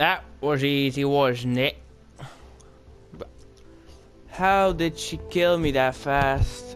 That was easy, wasn't it? How did she kill me that fast?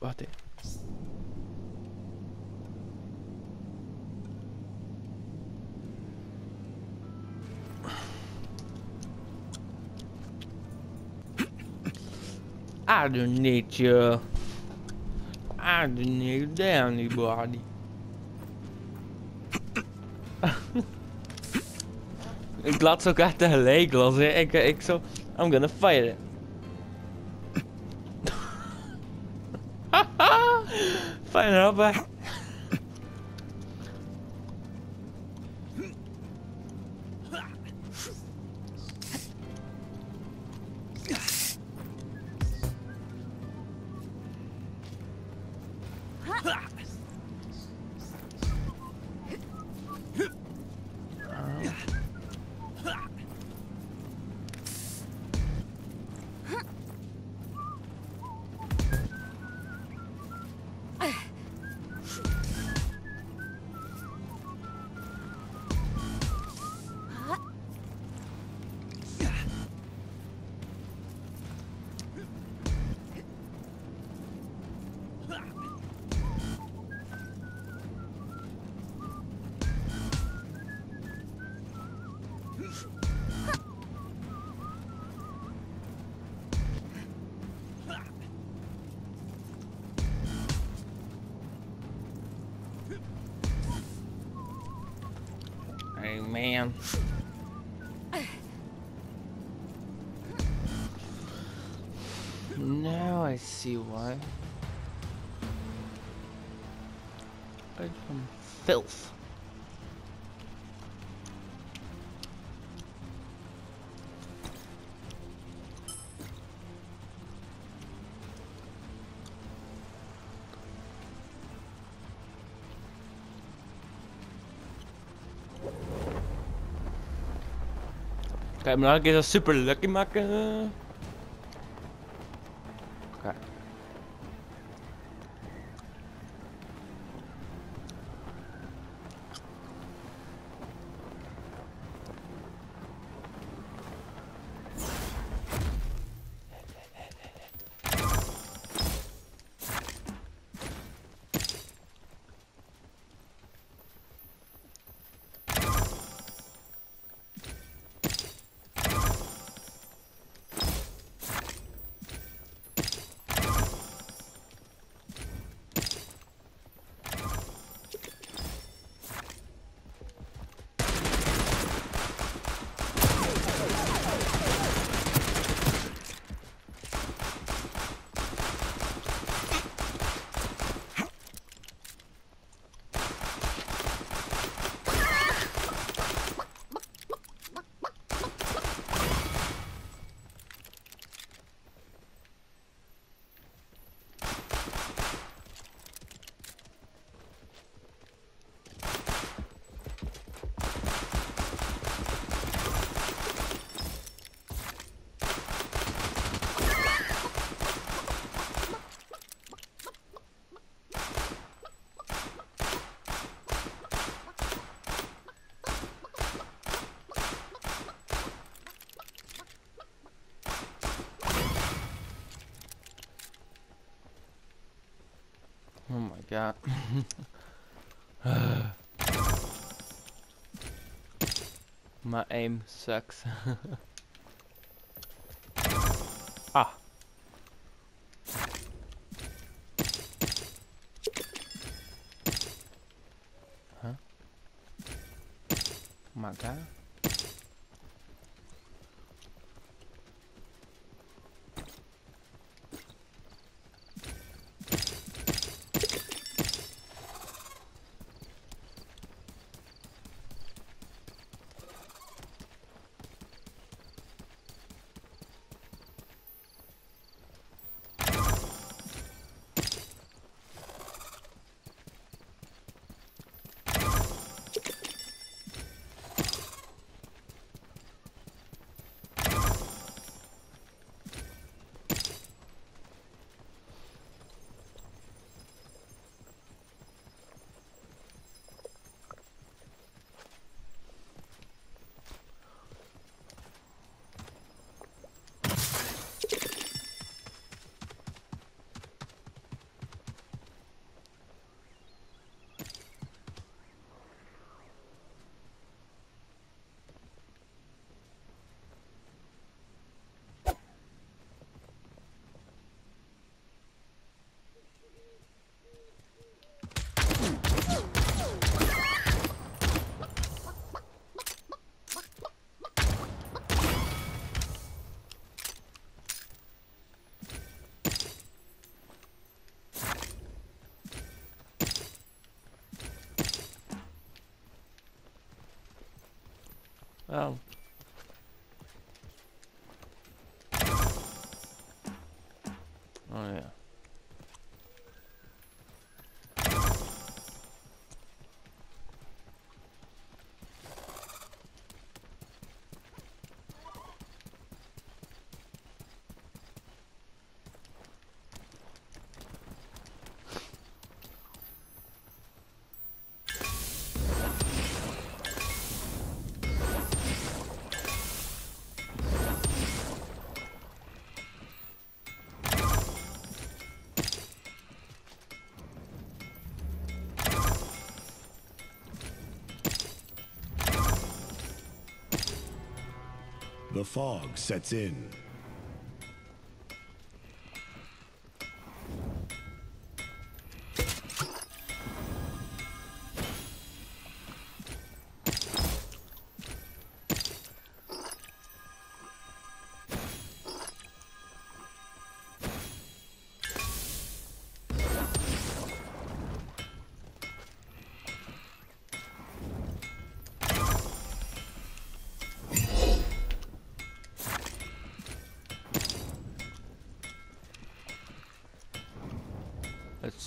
Warte. I don't need you. I don't need anybody. ik laat zo ook echt tegelijk los. Hè. Ik, eh, ik zo. I'm gonna fight it. Fijne rapper. Man. Now I see why. From filth. Dreimal geht das super lucky Löckimacke. Äh, got. My aim sucks. Oh. The fog sets in.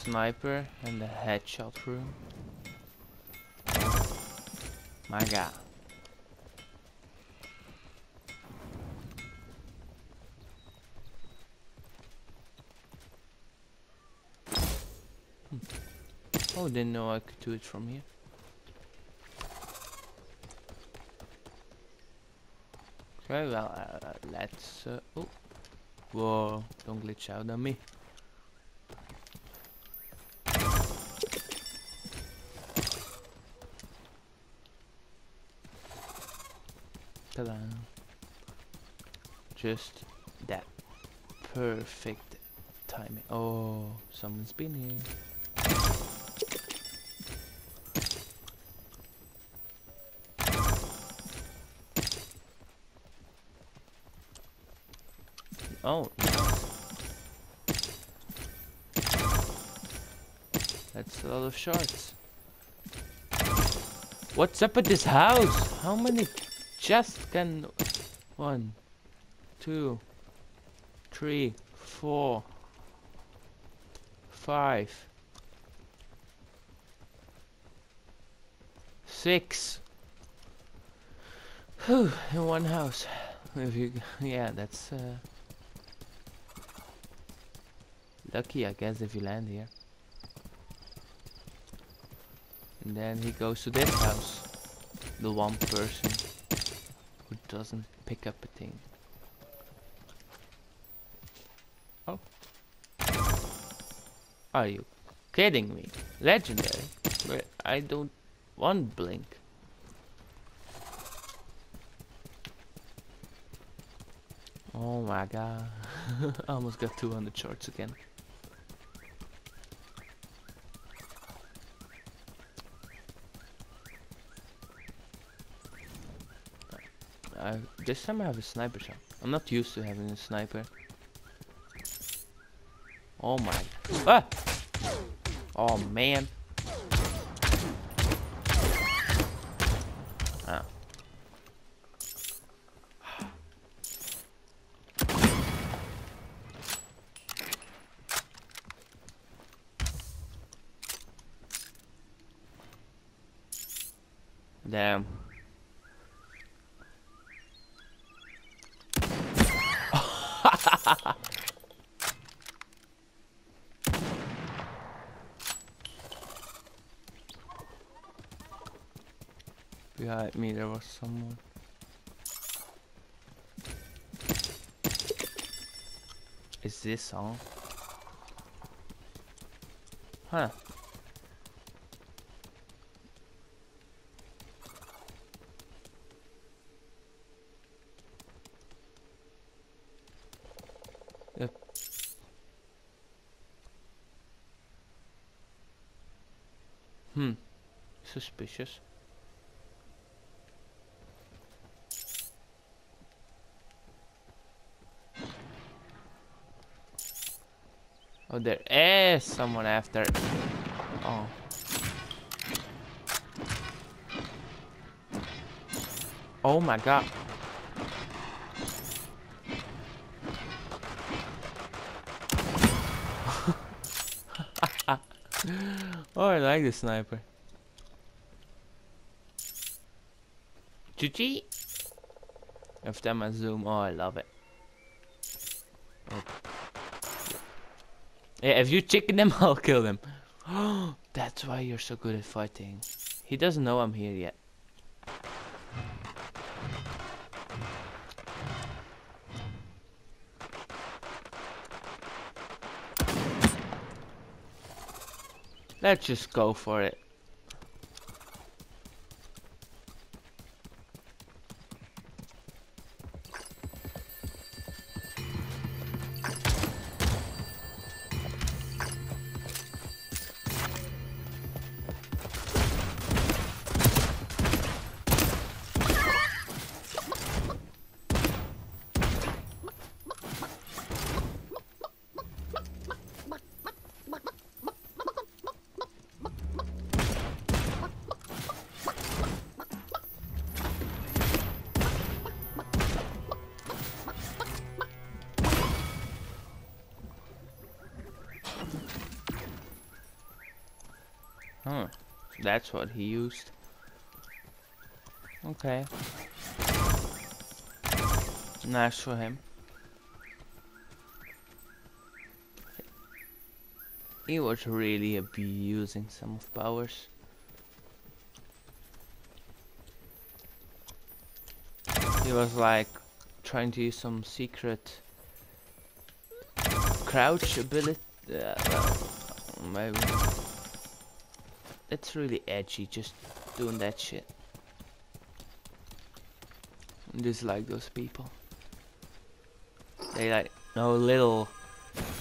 Sniper and the headshot room. My god. Hmm. Oh, didn't know I could do it from here. Okay, well, uh, let's. Uh, oh, whoa! Don't glitch out on me. Ta-da. Just that perfect timing. Oh, someone's been here. Oh. That's a lot of shots. What's up with this house? How many chests can... One, two, three, four, five, six. Whew, in one house. If you, yeah, that's uh, lucky, I guess, if you land here. And then he goes to this house. The one person doesn't pick up a thing. Oh. Are you kidding me? Legendary. I don't want blink. Oh my god. I almost got 200 shorts again. I, this time I have a sniper shot. I'm not used to having a sniper. Oh my. Ah! Oh man. Ah. Damn. Behind me there was someone. Is this on? Huh. Hmm. Suspicious. Oh, there is someone after. Oh. Oh my god. oh, I like the sniper. GG. Every time I zoom, oh, I love it. Yeah, if you chicken them, I'll kill them. That's why you're so good at fighting. He doesn't know I'm here yet. Let's just go for it. That's what he used. Okay. Nice for him. He was really abusing some of powers. He was like trying to use some secret crouch ability. Uh, well, maybe it's really edgy just doing that shit. Dislike those people. They like know little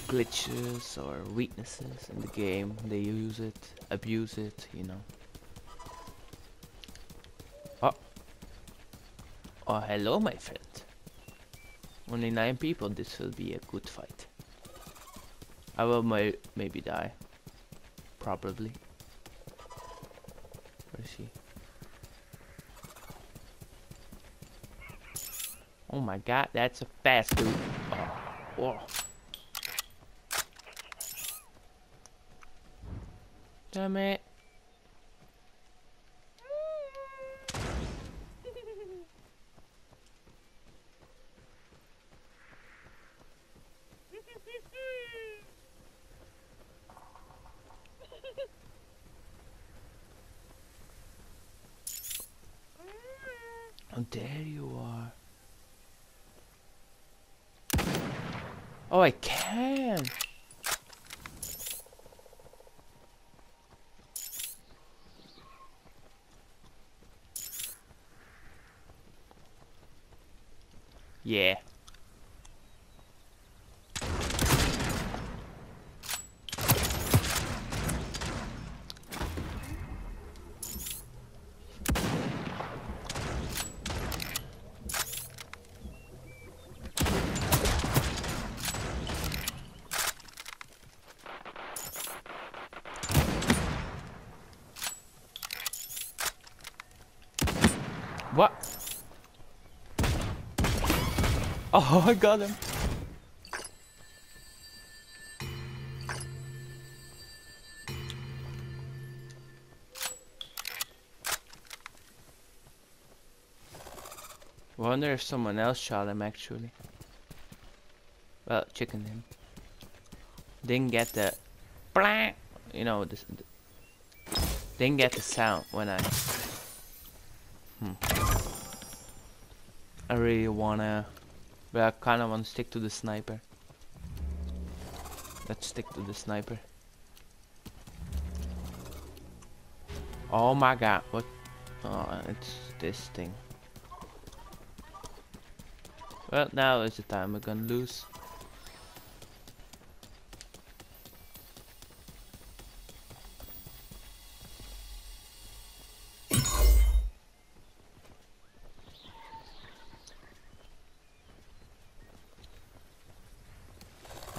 glitches or weaknesses in the game. They use it, abuse it, you know. Oh. Oh, hello, my friend. Only nine people. This will be a good fight. I will may maybe die. Probably. Where is? Oh my god, that's a fast dude. Oh, whoa. Damn it. Oh, there you are. Oh, I can. Yeah. What? Oh, I got him. Wonder if someone else shot him actually. Well, chicken him. Didn't get the you know, this. Didn't get the sound when I. Hmm. I really wanna, but I kind of want to stick to the sniper. Let's stick to the sniper. Oh my god, what? Oh, it's this thing. Well, now is the time we're gonna lose.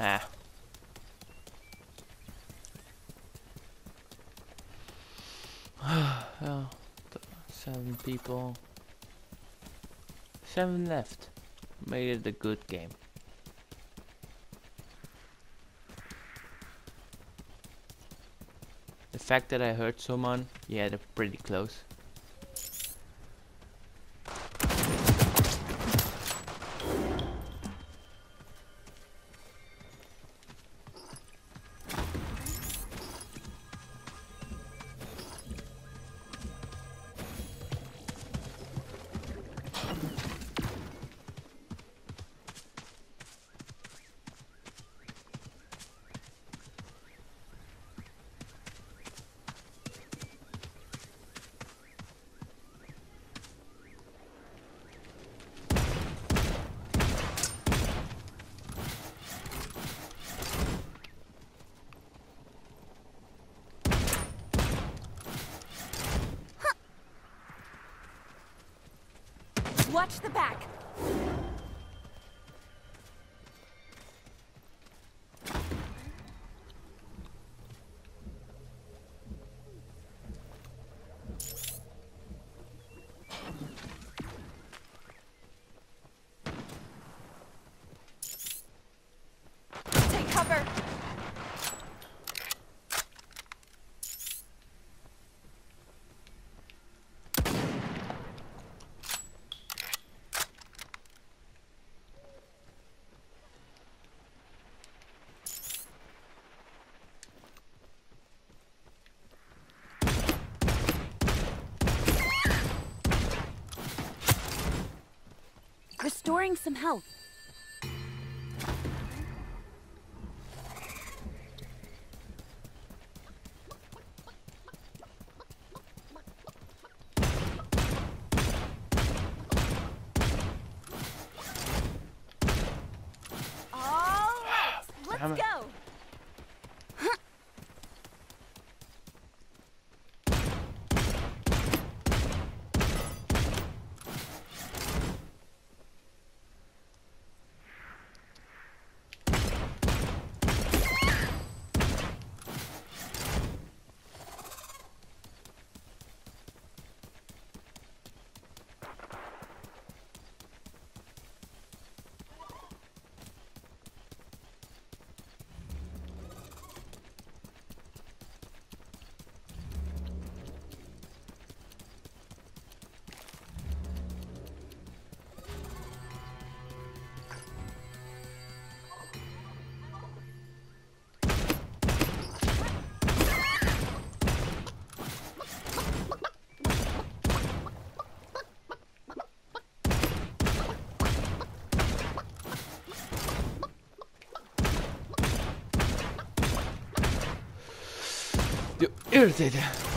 Ah. well, seven people. Seven left. Made it a good game. The fact that I heard someone, yeah, they're pretty close. Watch the back. Some health. 是姐姐。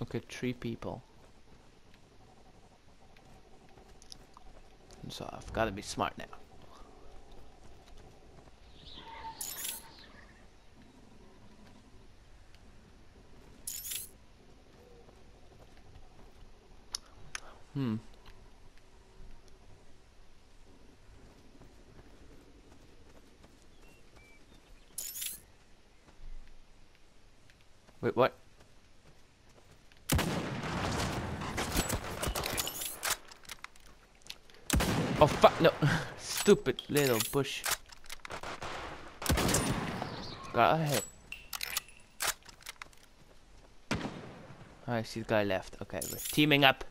Okay, three people. So I've got to be smart now. Hmm. Wait, what? Oh fuck, no. Stupid little bush. Got a hit. I see the guy left. Okay, we're teaming up.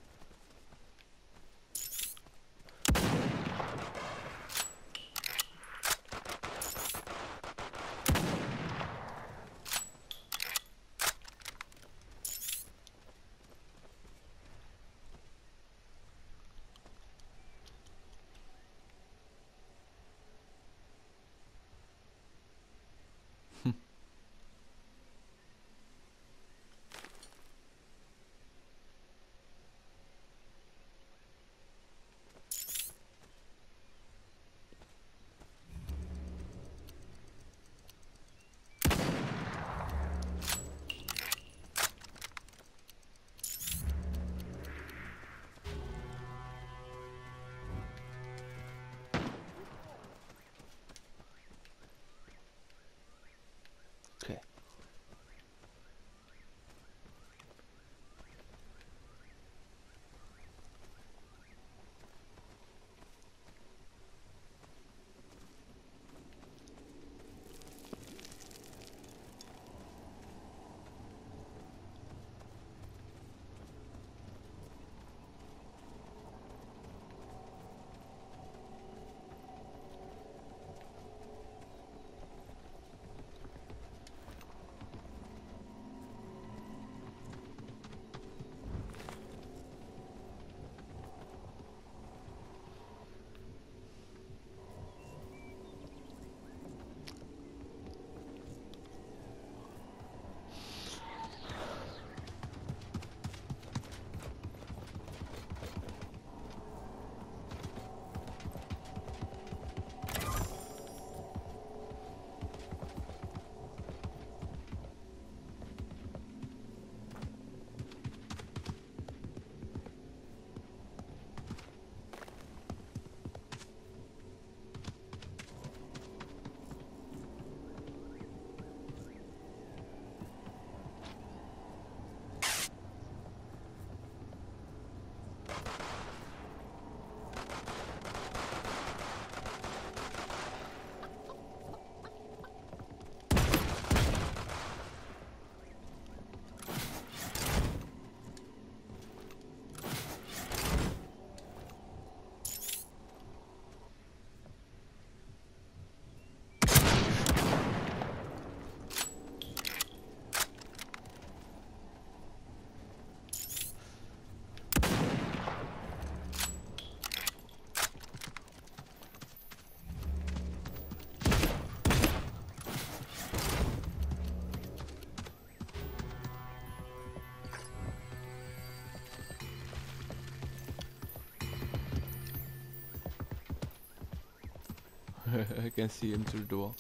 I can see him through the wall.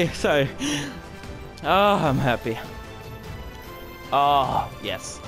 Hey, sorry. Oh, I'm happy. Oh, yes.